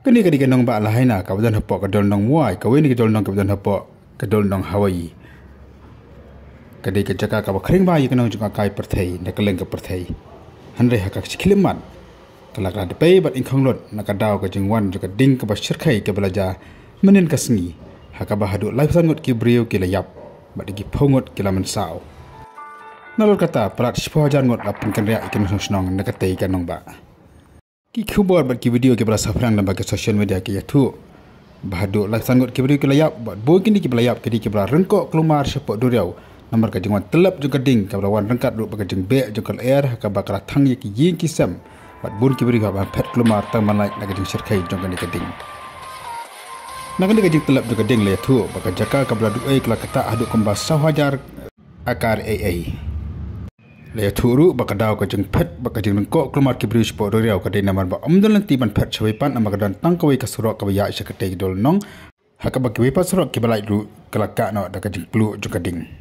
kini ba lahaina ka badan hapo ka dol nong muai. Ka weni ka dol nong ka badan hapo ka dol nong hawaii. Kadi ka jaka ka bakring ba yikenong juga kai perthei na keleng ka perthei hanre hakak sikiliman kala kala de pei bat ingkhong lot na ka daw ka jingwan juga ding ka bashir khai ka belaja menen ka sngi hakaba hadu life ki brio ki layap. Bat gi phongot ki laman sao nalol kata prat sipo jan ngot la pun kenria ikin snong na ka tei ka nong ba ki khubar bat ki video ki bra safrang na ba ke social media ki yatu bahadu life sangot ki brio ki layap bat boy kini ki layap ki di ki bra rengko kelumar sipo duriau. Nomor kajing wan telap juga ding. Kabla wan rengkat ru kajing be juga air ka bakal thang ye ki yin ki sam. Bat bun ki beri ka pet kelumar tang man like kajing sirkai juga ni kading Nak ni kajing telap juga ding le tu bakal jaka kabla du ai kala kata adu kembas sahajar akar AA Le turu bakal daw kajing pet bakal jing rengkok kelumar ki beri sport riau kading namar ba amdal nanti ban pet chawai pan nama kadan tang kawai ka surok ka ya sya kadai dol nong Hakabak kiwi pasrok kibalai ru kelakak nak dak kajing peluk juga ding.